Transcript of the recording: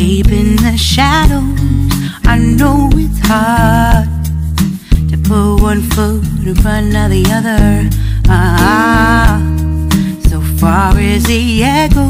deep in the shadows. I know it's hard to put one foot in front of the other. Ah, so far as the echo,